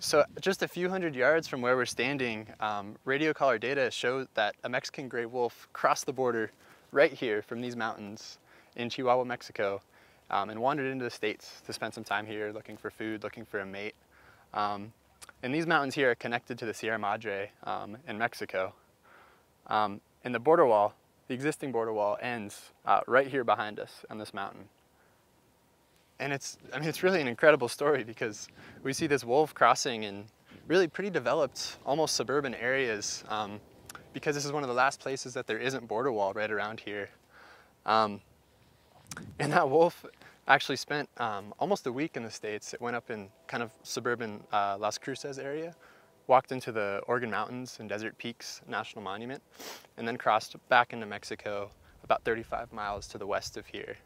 So just a few hundred yards from where we're standing, um, radio collar data show that a Mexican gray wolf crossed the border right here from these mountains in Chihuahua, Mexico, um, and wandered into the States to spend some time here looking for food, looking for a mate. Um, and these mountains here are connected to the Sierra Madre um, in Mexico. Um, and the border wall, the existing border wall ends uh, right here behind us on this mountain. And it's, I mean, it's really an incredible story because we see this wolf crossing in really pretty developed, almost suburban areas um, because this is one of the last places that there isn't border wall right around here. Um, and that wolf actually spent um, almost a week in the States. It went up in kind of suburban uh, Las Cruces area, walked into the Organ Mountains and Desert Peaks National Monument, and then crossed back into Mexico about 35 miles to the west of here.